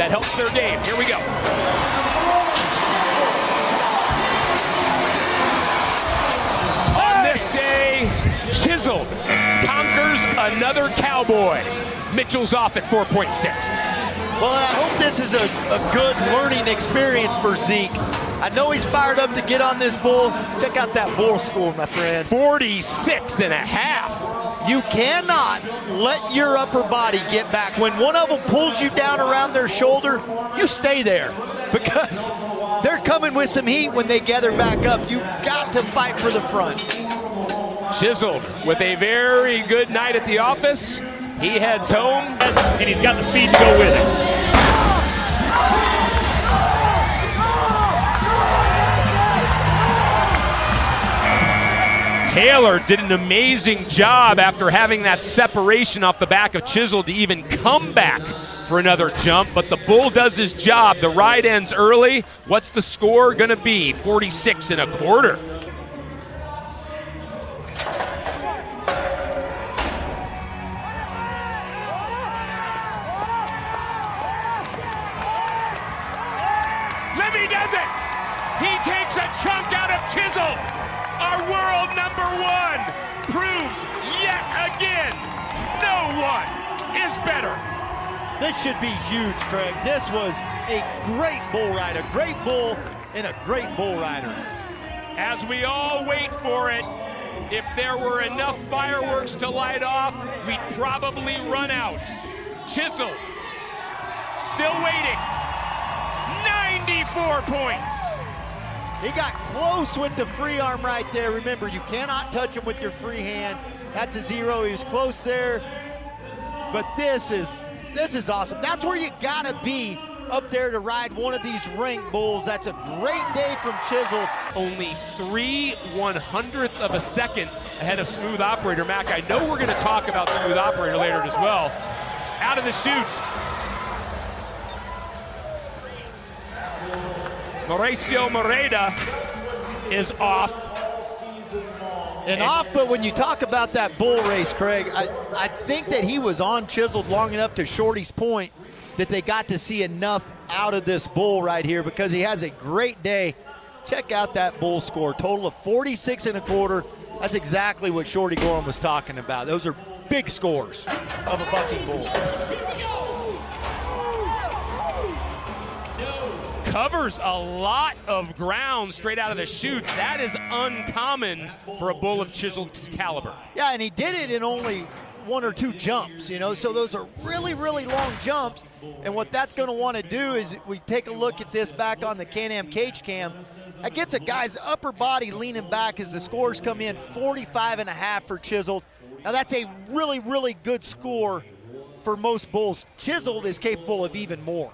that helps their game. Here we go. On this day, Chiseled conquers another Cowboy. Mitchell's off at 4.6. Well, I hope this is a, a good learning experience for Zeke. I know he's fired up to get on this bull. Check out that bull score, my friend. 46 and a half. You cannot let your upper body get back. When one of them pulls you down around their shoulder, you stay there because they're coming with some heat when they gather back up. You've got to fight for the front. Chiseled with a very good night at the office. He heads home. And he's got the speed to go with it. Taylor did an amazing job after having that separation off the back of Chisel to even come back for another jump, but the bull does his job. The ride ends early. What's the score going to be? 46 and a quarter. Libby does it. He takes a chunk out of Chisel. Our world number one proves yet again no one is better. This should be huge, Craig. This was a great bull ride, a great bull and a great bull rider. As we all wait for it, if there were enough fireworks to light off, we'd probably run out. Chisel, still waiting. 94 points. He got close with the free arm right there. Remember, you cannot touch him with your free hand. That's a zero. He was close there. But this is this is awesome. That's where you gotta be up there to ride one of these ranked bulls. That's a great day from Chisel. Only three one hundredths of a second ahead of Smooth Operator. Mac, I know we're to talk about Smooth Operator later as well. Out of the chutes. Mauricio Moreira is off. And off, but when you talk about that bull race, Craig, I, I think that he was on Chiseled long enough to Shorty's point that they got to see enough out of this bull right here because he has a great day. Check out that bull score. Total of 46 and a quarter. That's exactly what Shorty Gorham was talking about. Those are big scores of a bucking bull. Covers a lot of ground straight out of the chutes. That is uncommon for a bull of chiseled caliber. Yeah, and he did it in only one or two jumps, you know, so those are really, really long jumps. And what that's going to want to do is we take a look at this back on the Can-Am cage cam. That gets a guy's upper body leaning back as the scores come in 45 and a half for Chiseled. Now that's a really, really good score for most bulls. Chiseled is capable of even more.